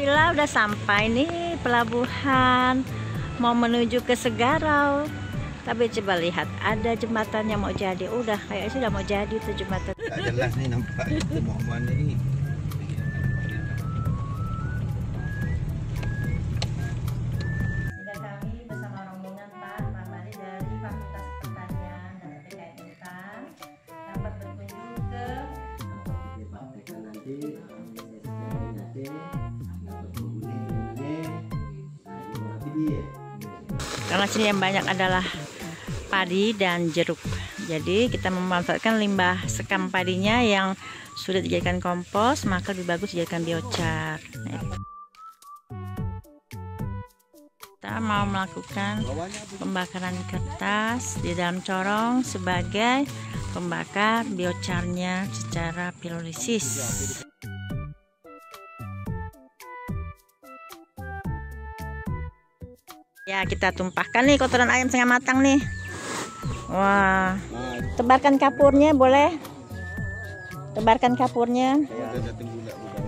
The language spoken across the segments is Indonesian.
Alhamdulillah udah sampai nih pelabuhan mau menuju ke Segarau. Tapi coba lihat ada jembatan yang mau jadi. Udah kayak sudah mau jadi tuh jembatan. Jelas nih nampak itu mau mana ni. Karena sini yang banyak adalah padi dan jeruk. Jadi kita memanfaatkan limbah sekam padinya yang sudah dijadikan kompos, maka lebih bagus dijadikan biochar. Kita mau melakukan pembakaran kertas di dalam corong sebagai pembakar biocharnya secara pirolisis. Ya, kita tumpahkan nih kotoran ayam setengah matang nih. Wah, tebarkan kapurnya boleh? Tebarkan kapurnya.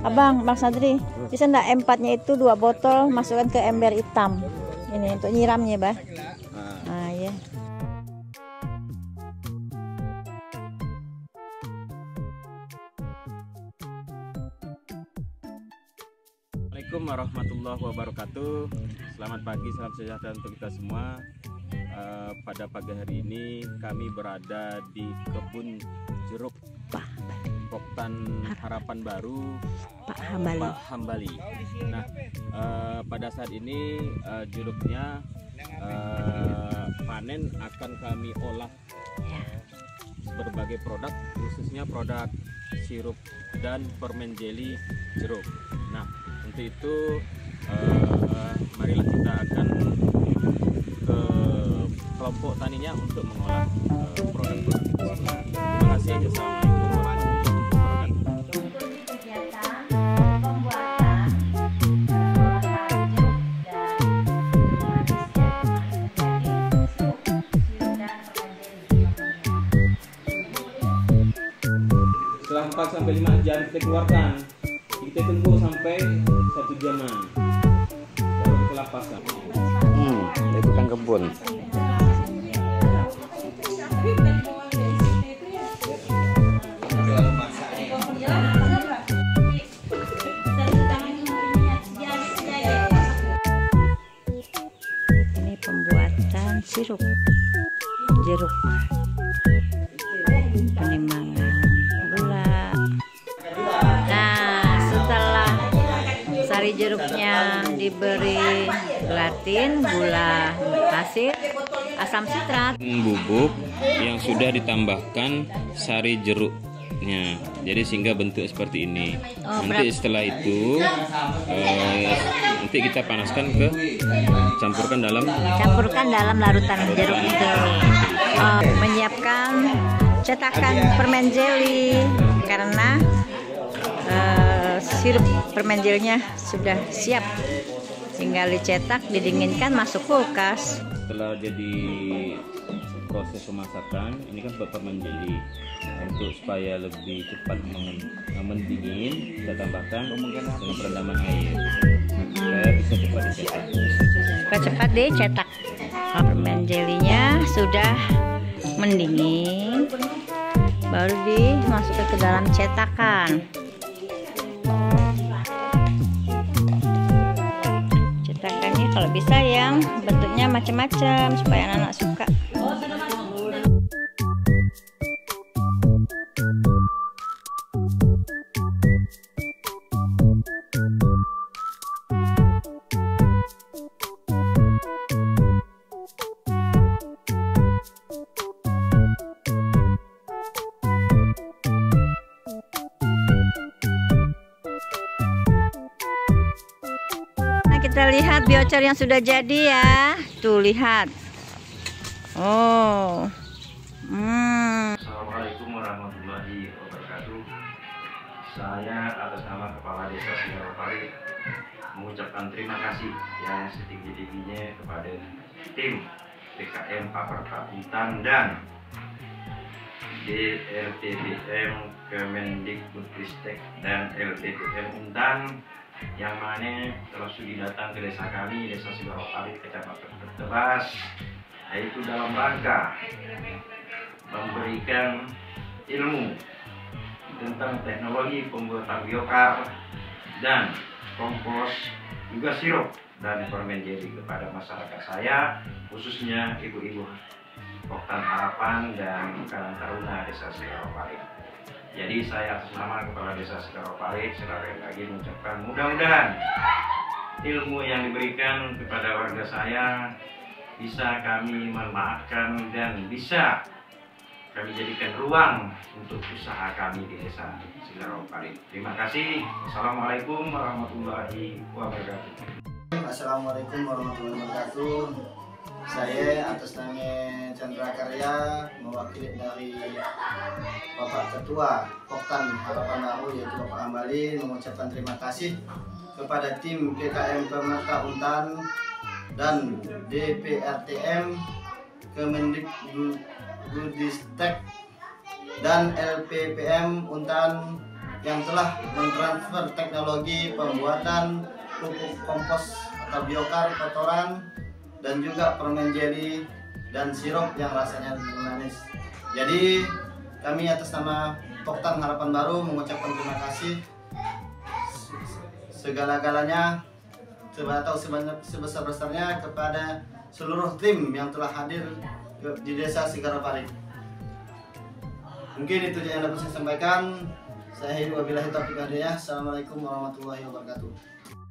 Abang, Bang Sadri, bisa enggak empatnya itu dua botol masukkan ke ember hitam. Ini untuk nyiramnya, Bah. Nah, ya. Warahmatullahi wabarakatuh. Selamat pagi, salam sejahtera untuk kita semua. Eh, pada pagi hari ini kami berada di kebun jeruk Poktan Harapan Baru Pak Hambali. Pak Hambali. Nah, eh, pada saat ini eh, jeruknya eh, panen akan kami olah berbagai produk, khususnya produk sirup dan permen jelly jeruk. Nah, untuk itu eh, marilah kita akan ke kelompok taninya untuk mengolah eh, produk-produk. Terima kasih. Assalamualaikum Setelah 4 sampai 5 jam kita keluarkan. Kita tunggu sampai satu jaman. Baru kita lapaskan. Hmm, itu kan kebun. Ini pembuatan sirup jeruk penimbangan sari jeruknya diberi gelatin, gula pasir, asam sitrat, bubuk yang sudah ditambahkan sari jeruknya. Jadi sehingga bentuk seperti ini. Oh, nanti setelah itu eh, nanti kita panaskan ke campurkan dalam campurkan dalam larutan jeruk itu. Oh, menyiapkan cetakan permen jelly. Karena eh, sirup permen jelly-nya sudah siap. Tinggal dicetak, didinginkan, masuk kulkas. setelah jadi proses pemasakan ini kan buat permen jelly untuk supaya lebih cepat men- mendingin kita tambahkan dengan perendaman air supaya bisa cepat dicetak Cepat-cepat dicetak. Oh, permen jelly-nya sudah mendingin, baru dimasukkan ke dalam cetakan. Cetakannya kalau bisa yang bentuknya macam-macam supaya anak-anak suka. Kita lihat biochar yang sudah jadi ya. Tuh, lihat. Oh. Hmm. Assalamualaikum warahmatullahi wabarakatuh. Saya atas nama Kepala Desa Singaropari mengucapkan terima kasih yang setinggi-tingginya kepada tim PKM Paperta Intan dan DLTBM Kemendikbudristek dan LTBM Intan yang mana telah sudi datang ke desa kami, desa Sidoropari, kecamatan Tebas, yaitu dalam rangka memberikan ilmu tentang teknologi pembuatan biokar dan kompos juga sirup dan permen jadi kepada masyarakat saya khususnya ibu-ibu Poktan Harapan dan Karang Taruna Desa Sidoropari. Jadi saya atas nama Kepala Desa Sidoropari sekali lagi mengucapkan mudah-mudahan ilmu yang diberikan kepada warga saya bisa kami manfaatkan dan bisa kami jadikan ruang untuk usaha kami di desa Sidoropari. Terima kasih. Assalamualaikum warahmatullahi wabarakatuh. Assalamualaikum warahmatullahi wabarakatuh. Saya atas nama Chandra Karya mewakili dari Bapak Ketua Poktan Harapan Baru yaitu Bapak Ambali mengucapkan terima kasih kepada tim PKM Pemerta Untan dan DPRTM Kemendikbudristek dan LPPM Untan yang telah mentransfer teknologi pembuatan pupuk kompos atau biokar kotoran dan juga permen jelly dan sirup yang rasanya manis. Jadi kami atas nama Poktan Harapan Baru mengucapkan terima kasih segala-galanya atau sebesar-besarnya kepada seluruh tim yang telah hadir di desa Sigarapari. Mungkin itu yang dapat saya sampaikan. Saya hidup wabillahi taufiq Assalamualaikum warahmatullahi wabarakatuh.